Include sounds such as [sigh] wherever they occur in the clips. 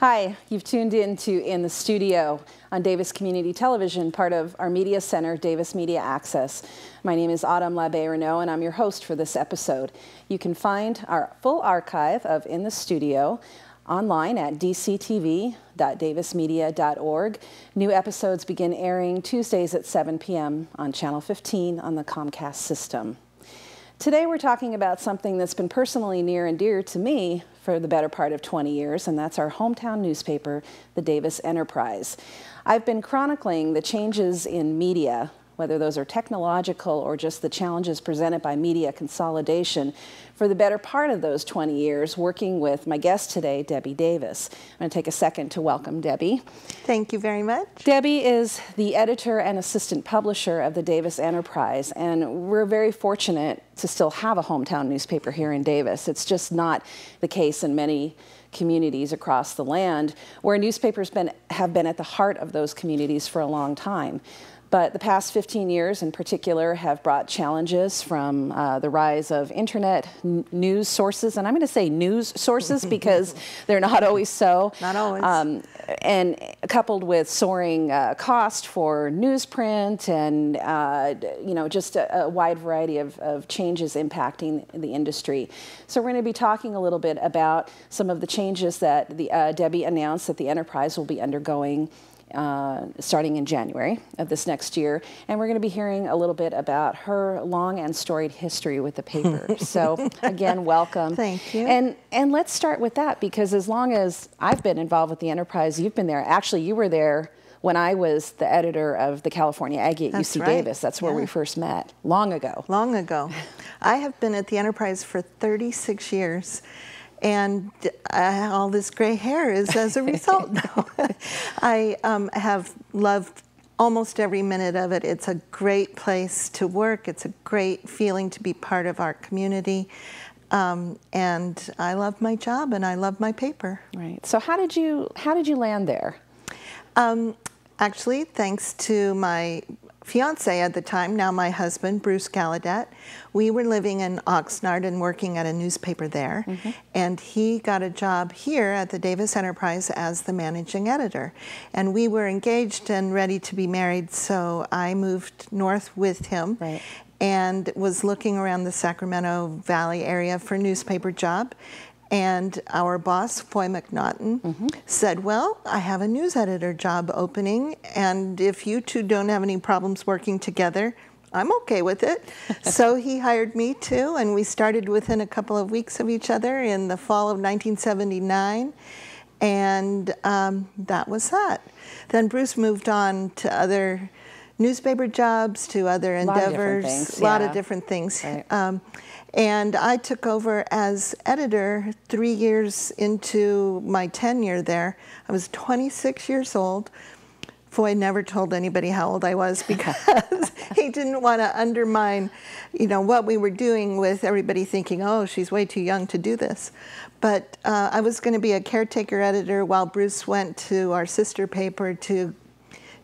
Hi, you've tuned in to In the Studio on Davis Community Television, part of our media center, Davis Media Access. My name is Autumn Labbe-Renault, and I'm your host for this episode. You can find our full archive of In the Studio online at dctv.davismedia.org. New episodes begin airing Tuesdays at 7 p.m. on Channel 15 on the Comcast system. Today we're talking about something that's been personally near and dear to me for the better part of 20 years, and that's our hometown newspaper, the Davis Enterprise. I've been chronicling the changes in media whether those are technological or just the challenges presented by media consolidation, for the better part of those 20 years, working with my guest today, Debbie Davis. I'm going to take a second to welcome Debbie. Thank you very much. Debbie is the editor and assistant publisher of the Davis Enterprise, and we're very fortunate to still have a hometown newspaper here in Davis. It's just not the case in many communities across the land where newspapers been, have been at the heart of those communities for a long time. But the past 15 years in particular have brought challenges from uh, the rise of internet news sources, and I'm going to say news sources [laughs] because they're not always so. Not always. Um, and coupled with soaring uh, cost for newsprint and uh, you know just a, a wide variety of, of, changes impacting the industry. So we're going to be talking a little bit about some of the changes that the uh, Debbie announced that the enterprise will be undergoing uh, starting in January of this next year. And we're going to be hearing a little bit about her long and storied history with the paper. [laughs] so again, welcome. Thank you. And, and let's start with that because as long as I've been involved with the enterprise, you've been there. Actually, you were there when I was the editor of the California Aggie at That's UC right. Davis. That's where yeah. we first met, long ago. Long ago. [laughs] I have been at the Enterprise for 36 years and uh, all this gray hair is as a result. [laughs] [laughs] I um, have loved almost every minute of it. It's a great place to work. It's a great feeling to be part of our community. Um, and I love my job and I love my paper. Right. So how did you how did you land there? Um, actually, thanks to my fiance at the time, now my husband, Bruce Gallaudet, we were living in Oxnard and working at a newspaper there. Mm -hmm. And he got a job here at the Davis Enterprise as the managing editor. And we were engaged and ready to be married, so I moved north with him. Right. And was looking around the Sacramento Valley area for a newspaper job and our boss, Foy McNaughton, mm -hmm. said, Well, I have a news editor job opening, and if you two don't have any problems working together, I'm okay with it. [laughs] so he hired me too, and we started within a couple of weeks of each other in the fall of 1979. And um, that was that. Then Bruce moved on to other newspaper jobs, to other endeavors, a lot yeah. of different things. Right. Um, and I took over as editor three years into my tenure there. I was 26 years old. Foy never told anybody how old I was [laughs] because [laughs] he didn't want to undermine, you know, what we were doing with everybody thinking, oh, she's way too young to do this. But uh, I was going to be a caretaker editor while Bruce went to our sister paper to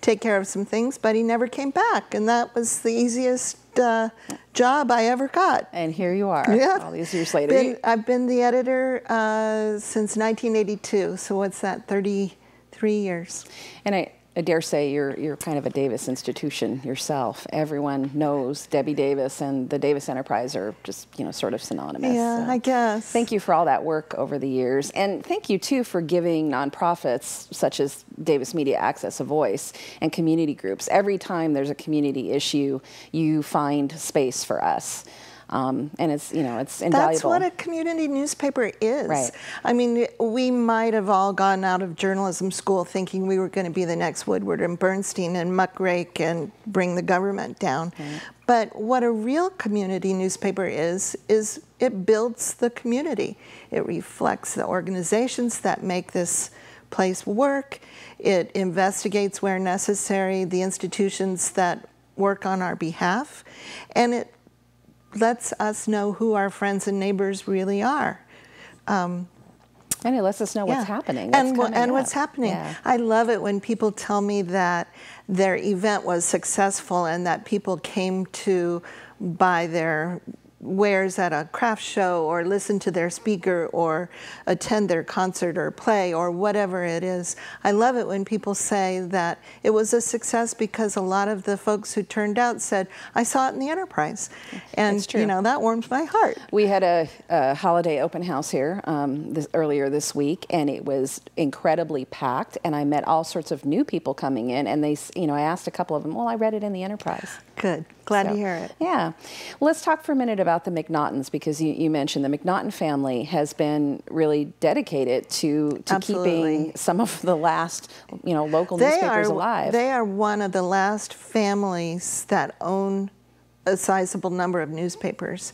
take care of some things, but he never came back, and that was the easiest uh, job I ever got. And here you are, yeah. all these years later. Been, I've been the editor uh, since 1982, so what's that, 33 years. And I, I dare say you're, you're kind of a Davis institution yourself. Everyone knows Debbie Davis and the Davis Enterprise are just, you know, sort of synonymous. Yeah, so I guess. Thank you for all that work over the years. And thank you, too, for giving nonprofits such as Davis Media Access a voice and community groups. Every time there's a community issue, you find space for us. Um, and it's you know it's invaluable. That's what a community newspaper is. Right. I mean, we might have all gone out of journalism school thinking we were going to be the next Woodward and Bernstein and muckrake and bring the government down. Right. But what a real community newspaper is is it builds the community. It reflects the organizations that make this place work. It investigates where necessary the institutions that work on our behalf, and it lets us know who our friends and neighbors really are. Um, and it lets us know yeah. what's happening. What's and and what's happening. Yeah. I love it when people tell me that their event was successful and that people came to buy their wares at a craft show or listen to their speaker or attend their concert or play or whatever it is. I love it when people say that it was a success because a lot of the folks who turned out said, I saw it in the enterprise. And, you know, that warms my heart. We had a, a holiday open house here um, this, earlier this week and it was incredibly packed and I met all sorts of new people coming in and they, you know, I asked a couple of them, well, I read it in the enterprise. Good. Glad so, to hear it. Yeah. Well, let's talk for a minute about the McNaughtons because you, you mentioned the McNaughton family has been really dedicated to, to keeping some of the last, you know, local they newspapers are, alive. They are one of the last families that own a sizable number of newspapers.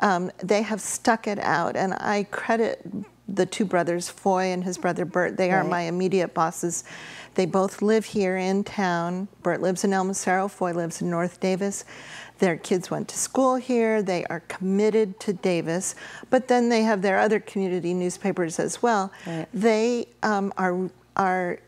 Um, they have stuck it out, and I credit the two brothers, Foy and his brother Bert. They right. are my immediate bosses. They both live here in town. Bert lives in El Macero, Foy lives in North Davis. Their kids went to school here. They are committed to Davis, but then they have their other community newspapers as well. Right. They um, are are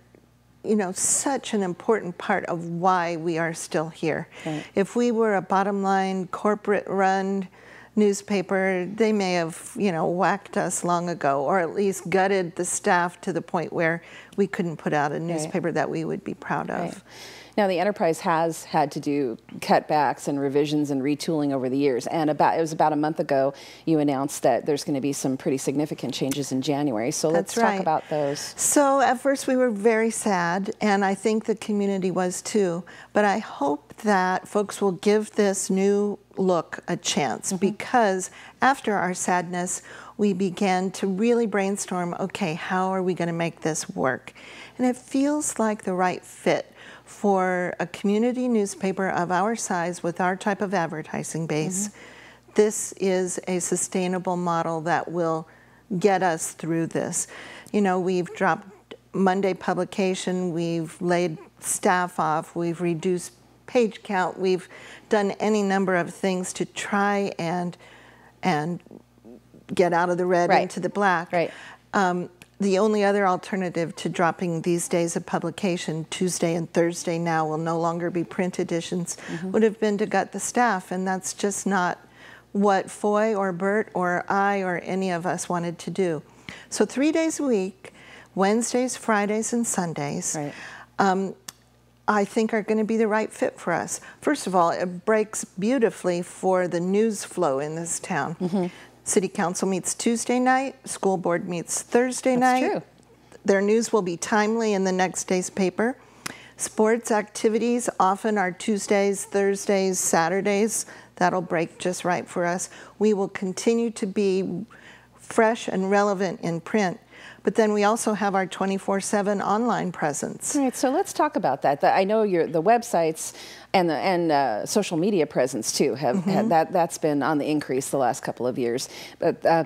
you know, such an important part of why we are still here. Right. If we were a bottom line corporate run newspaper, they may have, you know, whacked us long ago, or at least gutted the staff to the point where we couldn't put out a newspaper right. that we would be proud of. Right. Now, the enterprise has had to do cutbacks and revisions and retooling over the years. And about it was about a month ago you announced that there's going to be some pretty significant changes in January. So That's let's right. talk about those. So at first we were very sad, and I think the community was too. But I hope that folks will give this new look a chance mm -hmm. because after our sadness, we began to really brainstorm okay, how are we going to make this work? And it feels like the right fit for a community newspaper of our size with our type of advertising base. Mm -hmm. This is a sustainable model that will get us through this. You know, we've dropped Monday publication, we've laid staff off, we've reduced page count. We've done any number of things to try and and get out of the red right. into the black. Right. Um, the only other alternative to dropping these days of publication, Tuesday and Thursday now will no longer be print editions, mm -hmm. would have been to gut the staff, and that's just not what Foy or Bert or I or any of us wanted to do. So three days a week, Wednesdays, Fridays, and Sundays. Right. Um, I think are going to be the right fit for us. First of all, it breaks beautifully for the news flow in this town. Mm -hmm. City Council meets Tuesday night, school board meets Thursday That's night. True. Their news will be timely in the next day's paper. Sports activities often are Tuesdays, Thursdays, Saturdays. That'll break just right for us. We will continue to be fresh and relevant in print but then we also have our 24/7 online presence. All right, so let's talk about that. I know your the websites and the and uh, social media presence too have, mm -hmm. have, that that's been on the increase the last couple of years, but. Uh,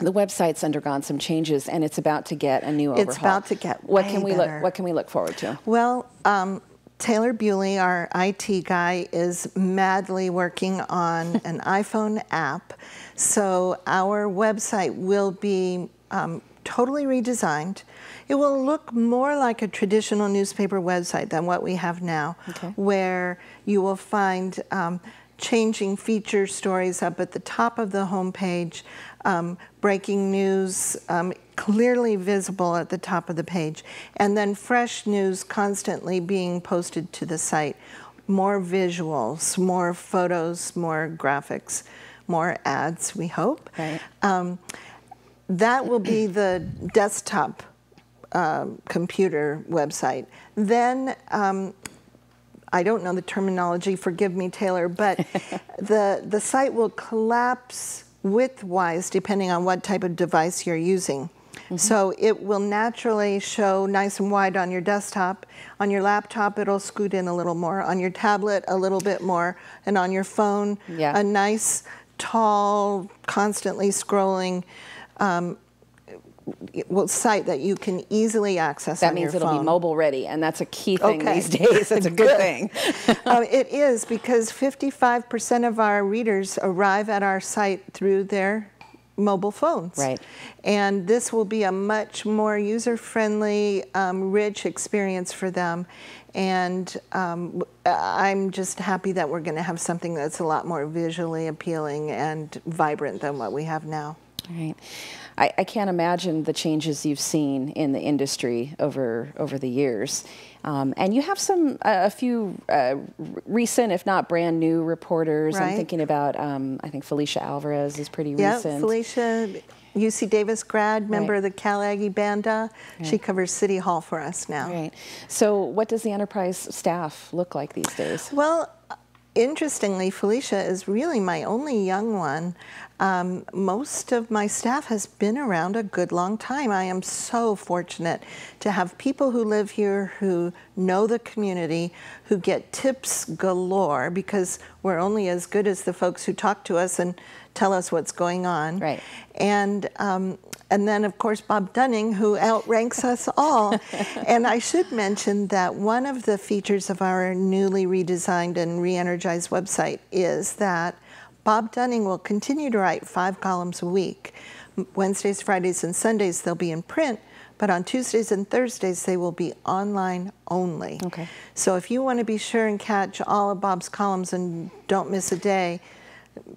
the website's undergone some changes, and it's about to get a new overhaul. It's about to get what can we better. look What can we look forward to? Well, um, Taylor Bewley, our IT guy, is madly working on [laughs] an iPhone app. So our website will be um, totally redesigned. It will look more like a traditional newspaper website than what we have now, okay. where you will find um, changing feature stories up at the top of the homepage, um, breaking news um, clearly visible at the top of the page, and then fresh news constantly being posted to the site. More visuals, more photos, more graphics, more ads, we hope. Right. Um, that will be the desktop um, computer website. Then, um, I don't know the terminology, forgive me, Taylor, but [laughs] the, the site will collapse width-wise depending on what type of device you're using. Mm -hmm. So it will naturally show nice and wide on your desktop. On your laptop, it'll scoot in a little more. On your tablet, a little bit more. And on your phone, yeah. a nice, tall, constantly scrolling um, well, site that you can easily access that means it'll phone. be mobile ready and that's a key thing okay. these days it's a good, thing [laughs] uh, it is because 55% of our readers arrive at our site through their mobile phones. Right. And this will be a much more user-friendly, um, rich experience for them. And um, I'm just happy that we're going to have something that's a lot more visually appealing and vibrant than what we have now. Right. I, I, can't imagine the changes you've seen in the industry over over the years. Um, and you have some uh, a few uh, recent, if not brand new, reporters. Right. I'm thinking about um, I think Felicia Alvarez is pretty yeah, recent. Felicia, UC Davis grad, member right. of the Cal Aggie Band-uh. Right. She covers City Hall for us now. Right. So, what does the enterprise staff look like these days? Well, interestingly, Felicia is really my only young one. Um, most of my staff has been around a good long time. I am so fortunate to have people who live here who know the community, who get tips galore because we're only as good as the folks who talk to us and tell us what's going on. Right. And um, and then of course Bob Dunning, who outranks us all. [laughs] and I should mention that one of the features of our newly redesigned and re-energized website is that Bob Dunning will continue to write five columns a week. Wednesdays, Fridays, and Sundays they'll be in print, but on Tuesdays and Thursdays they will be online only. Okay. So if you want to be sure and catch all of Bob's columns and don't miss a day,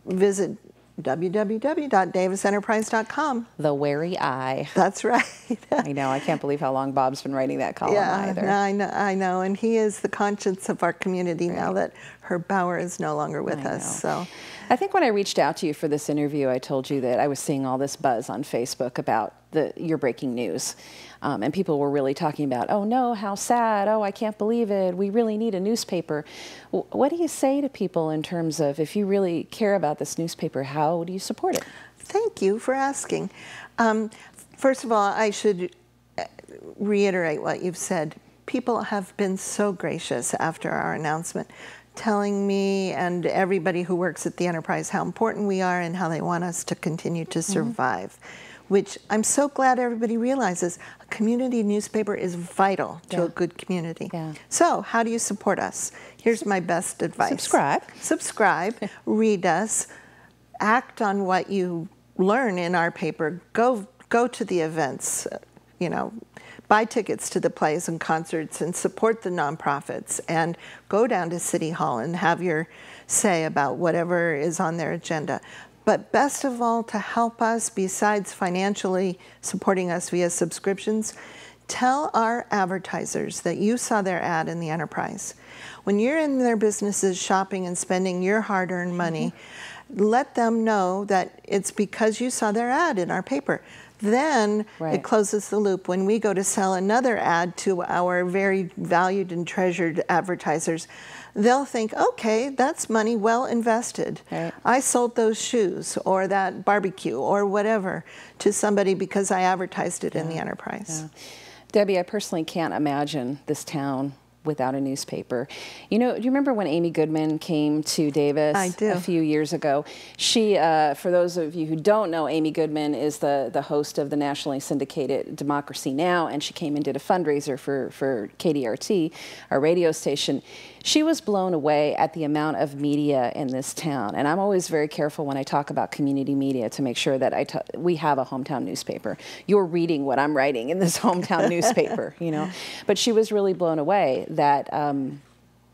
visit www.davisenterprise.com. The Wary I. That's right. [laughs] I know. I can't believe how long Bob's been writing that column yeah, either. I know. I know. And he is the conscience of our community right. now that Herb Bauer is no longer with I us. Know. So I think when I reached out to you for this interview, I told you that I was seeing all this buzz on Facebook about the your breaking news. Um, and people were really talking about, oh no, how sad, oh, I can't believe it, we really need a newspaper. what do you say to people in terms of if you really care about this newspaper, how do you support it? Thank you for asking. Um, first of all, I should uh, reiterate what you've said. People have been so gracious after our announcement telling me and everybody who works at the enterprise how important we are and how they want us to continue to mm-hmm. survive. Mm -hmm. Which I'm so glad everybody realizes a community newspaper is vital to a good community. Yeah. So, how do you support us? Here's my best advice subscribe. Subscribe, [laughs] read us, act on what you learn in our paper, go, go to the events, you know, buy tickets to the plays and concerts and support the nonprofits and go down to City Hall and have your say about whatever is on their agenda. But best of all, to help us, besides financially supporting us via subscriptions, tell our advertisers that you saw their ad in the enterprise. When you're in their businesses shopping and spending your hard earned money, mm -hmm. let them know that it's because you saw their ad in our paper. Then right. it closes the loop. When we go to sell another ad to our very valued and treasured advertisers, they'll think, okay, that's money well invested. Right. I sold those shoes or that barbecue or whatever to somebody because I advertised it yeah. in the enterprise. Yeah. Debbie, I personally can't imagine this town without a newspaper. You know, do you remember when Amy Goodman came to Davis I do. a few years ago? She, uh, for those of you who don't know, Amy Goodman is the, the host of the nationally syndicated Democracy Now! and she came and did a fundraiser for, for KDRT, our radio station she was blown away at the amount of media in this town. And I'm always very careful when I talk about community media to make sure that I we have a hometown newspaper. You're reading what I'm writing in this [laughs] hometown newspaper, you know. But she was really blown away that. Um,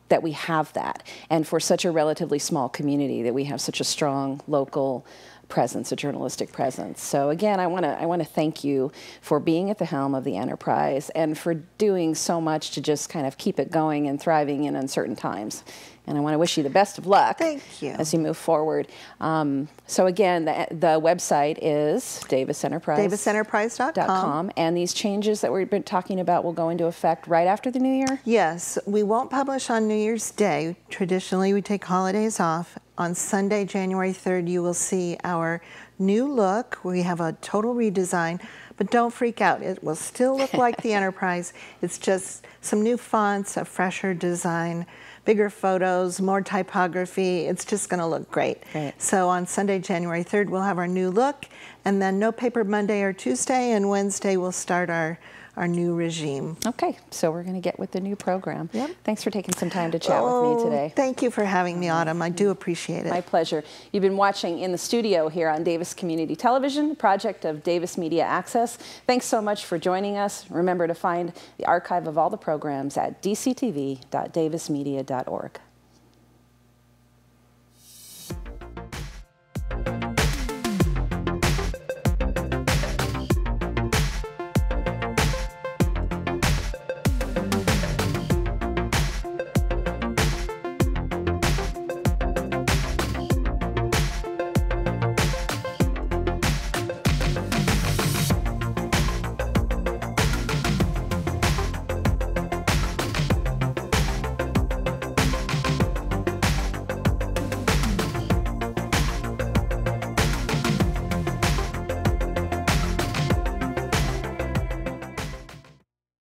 that we have that, and for such a relatively small community, that we have such a strong local presence, a journalistic presence. So again, I want to I want to thank you for being at the helm of the enterprise and for doing so much to just kind of keep it going and thriving in uncertain times. And I want to wish you the best of luck. Thank you. As you move forward. Um, so again, the, the website is Davis Enterprise. DavisEnterprise.com. And these changes that we've been talking about will go into effect right after the new year? Yes. We won't publish on New Year's Day. Traditionally, we take holidays off on Sunday, January 3rd, you will see our new look. We have a total redesign, but don't freak out. It will still look [laughs] like the Enterprise. It's just some new fonts, a fresher design, bigger photos, more typography. It's just going to look great. Great. So on Sunday, January 3rd, we'll have our new look, and then no paper Monday or Tuesday, and Wednesday we'll start our our new regime. Okay, so we're going to get with the new program. Yep. Thanks for taking some time to chat oh, with me oh, today. Thank you for having me, Autumn. I do mm-hmm. appreciate it. My pleasure. You've been watching in the studio here on Davis Community Television, project of Davis Media Access. Thanks so much for joining us. Remember to find the archive of all the programs at dctv.davismedia.org.